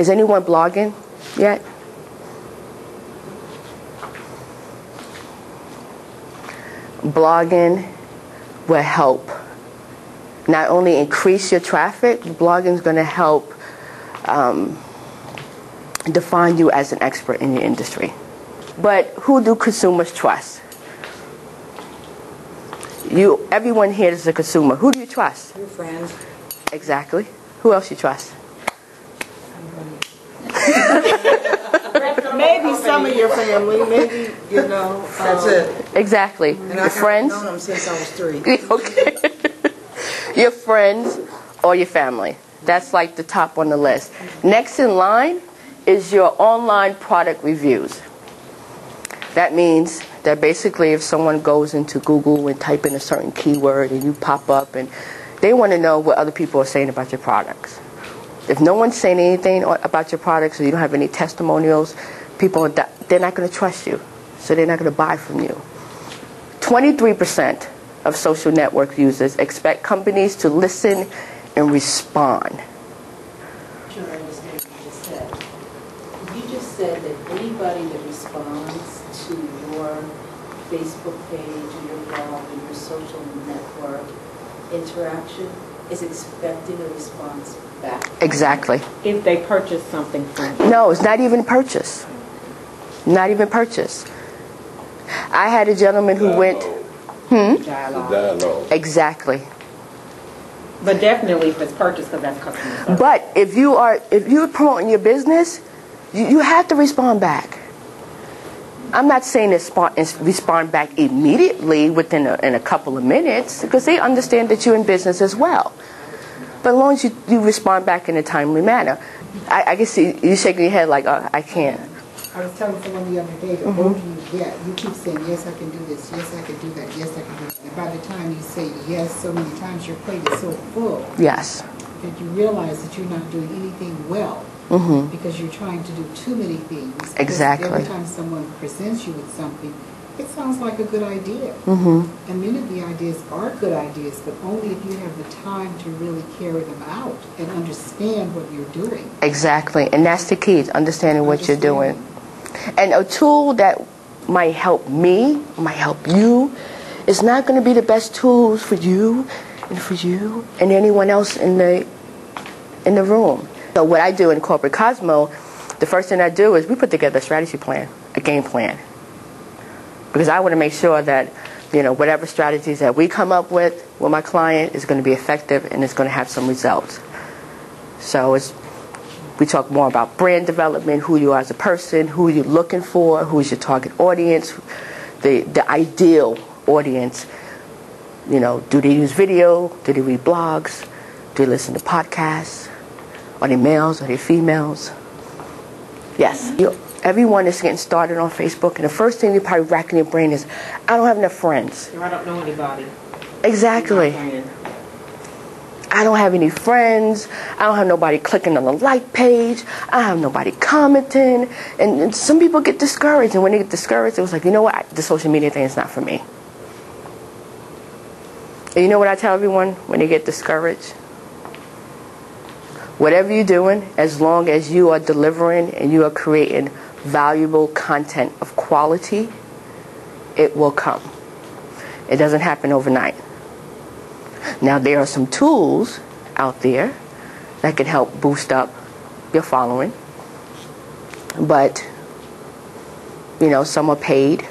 Is anyone blogging yet? Blogging will help not only increase your traffic, blogging is going to help um, define you as an expert in your industry. But who do consumers trust? You, everyone here is a consumer. Who do you trust? Your friends. Exactly. Who else you trust? Maybe some of your family, maybe you know. That's um, it. Exactly. And your I've friends. known them since I was three. okay. your friends or your family. That's like the top on the list. Next in line is your online product reviews. That means that basically if someone goes into Google and type in a certain keyword and you pop up and they want to know what other people are saying about your products. If no one's saying anything about your products or you don't have any testimonials, people they're not going to trust you. So they're not going to buy from you. 23% of social network users expect companies to listen and respond. I'm sure I understand what you just said. You just said that anybody that responds to your Facebook page or your blog or your social network interaction is expecting a response back. Exactly. if they purchase something from you. No, it's not even purchase. Not even purchase. I had a gentleman who went. Hmm? dialogue. Dialogue. Exactly. But definitely if it's purchased, because that's customer service. But if you are if you're promoting your business, you, you have to respond back. I'm not saying respond, respond back immediately within a, in a couple of minutes because they understand that you're in business as well. But as long as you, you respond back in a timely manner, I, I guess you, shaking your head like, oh, I can't. I was telling someone the other day, the Mm-hmm. older you get, you keep saying, yes, I can do this, yes, I can do that, yes, I can do that. And by the time you say yes so many times, your plate is so full Yes. that you realize that you're not doing anything well hmm because you're trying to do too many things. Exactly. Every time someone presents you with something, it sounds like a good idea. Mm -hmm. And many of the ideas are good ideas, but only if you have the time to really carry them out and understand what you're doing. Exactly. And that's the key, is understanding what you're doing. And a tool that might help me, might help you, is not going to be the best tools for you and for you and anyone else in the in the room. So what I do in corporate Cosmo, the first thing I do is we put together a strategy plan, a game plan. Because I want to make sure that, you know, whatever strategies that we come up with with my client is going to be effective and it's going to have some results. So it's we talk more about brand development, who you are as a person, who you're looking for, who's your target audience, the the ideal audience. You know, do they use video? Do they read blogs? Do they listen to podcasts? Are they males? Are they females? Yes. You, everyone is getting started on Facebook, and the first thing you're probably racking your brain is, I don't have enough friends. Or I don't know anybody. Exactly. I don't have any friends. I don't have nobody clicking on the like page. I have nobody commenting. And, and some people get discouraged. And when they get discouraged, it was like, you know what? I, the social media thing is not for me. And you know what I tell everyone when they get discouraged? Whatever you're doing, as long as you are delivering and you are creating valuable content of quality, it will come. It doesn't happen overnight. Now, there are some tools out there that can help boost up your following, but you know, some are paid,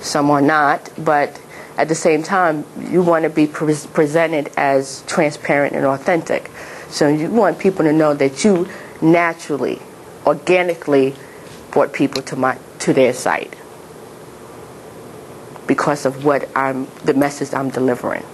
some are not, but at the same time, you want to be pre- presented as transparent and authentic. So you want people to know that you naturally, organically brought people to my to their site because of what I'm the message I'm delivering.